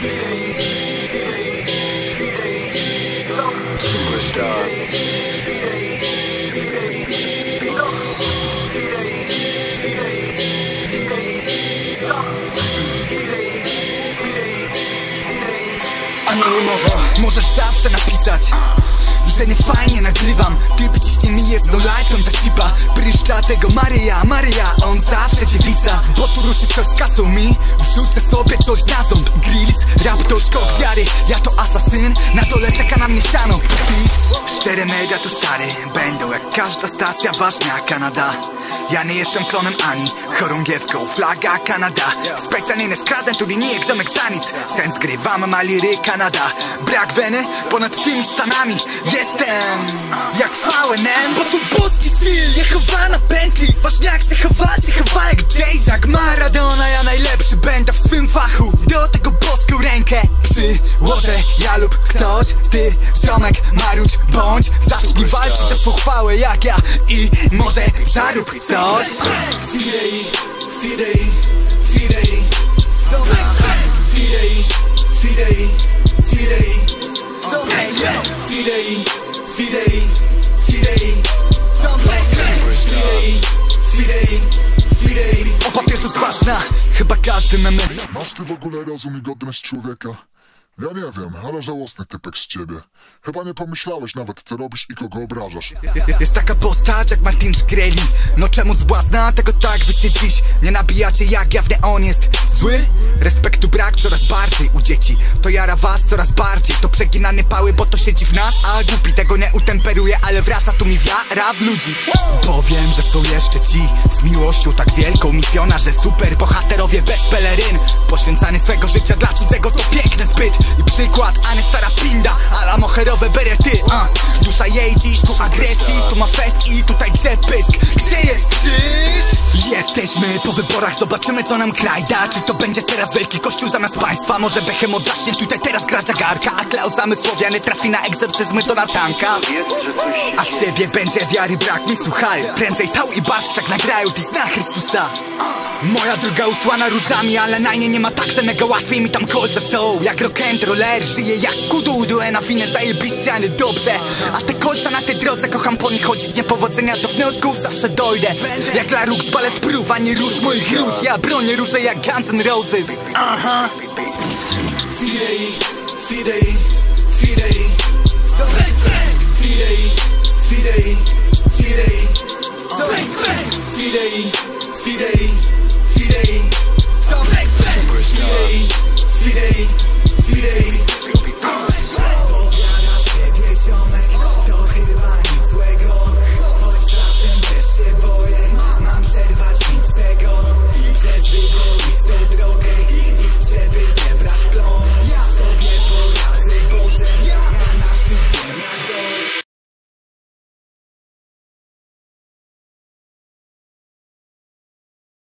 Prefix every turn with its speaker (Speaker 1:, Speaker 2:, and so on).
Speaker 1: Superstar.
Speaker 2: Anonimowo możesz zawsze napisać że nie fajnie nagrywam Typ ciśnie mi jest no life'em ta cipa Pryszcza tego Maryja, Maryja On zawsze Bo tu ruszy coś z kasą mi. Wrzucę sobie coś na ząb. Grills, rap to szkok wiary. Ja to asasyn, na dole czeka na mnie ściano Kwis, szczere media to stary. Będą jak każda stacja ważna Kanada. Ja nie jestem klonem ani chorągiewką. Flaga Kanada. Specjalnie nie skradam tu linijek ziomek za nic. Sens grywam maliry Kanada. Brak weny ponad tymi stanami. Jestem jak VNM Bo tu boski styl, je chowa na pętli. Ważniak się chowa, się chowa jak przyłożę Ja lub ktoś, ty ziomek Maruć bądź. Zacznij walczyć o swą chwałę jak ja I może zarób coś. Fidei, fidei, fidei. Zona Fidei, fidei, fidei. Fidei, fidei, fidei. Zona Fidei, fidei, fidei. O papieżu z was zna Chyba każdy na mnie
Speaker 3: Masz ty w ogóle rozum i godność człowieka? Ja nie wiem, ale żałosny typek z ciebie. Chyba nie pomyślałeś nawet, co robisz i kogo obrażasz.
Speaker 2: Jest taka postać jak Martin Shkreli No czemu z błazna tego tak wy się dziś Nie nabijacie jak jawnie on jest. Zły? Respektu brak coraz bardziej u dzieci. To jara was coraz bardziej. To przeginane pały, bo to siedzi w nas. A głupi tego nie utemperuje, ale wraca tu mi wiara w ludzi. Bo wiem, że są jeszcze ci Z miłością tak wielką. Misjonarze Super bohaterowie bez peleryn. Poświęcany swego życia dla cudzego to piękne zbyt I przykład, a nie stara pinda Ala moherowe berety uh. Dusza jej dziś tu agresji Tu ma fest i tutaj grze pysk Gdzie jest? Jesteśmy po wyborach, zobaczymy co nam kraj da Czy to będzie teraz wielki kościół zamiast państwa? Może Behemoth zacznie tutaj teraz grać jagarka A Klaus zamysłowiany trafi na egzorcyzmy do Natanka A z siebie będzie wiary brak, nie słuchaj Prędzej Tał i Bartczak nagrają dis na Chrystusa. Moja droga usłana różami, ale na nie nie ma tak, że mega łatwiej mi tam kolce są Jak rock'n'roller, żyję jak kudu, e na winę zajebiście, a nie dobrze. A te kolca na tej drodze, kocham po nich chodzić. Niepowodzenia do wniosków zawsze dojdę. Jak Laruk z ballet prób, a nie róż moich róż. Ja bronię róże jak Guns N' Roses. Aha. Fidei, fidei, fidei Fidei, fidei, fidei Fidei, fidei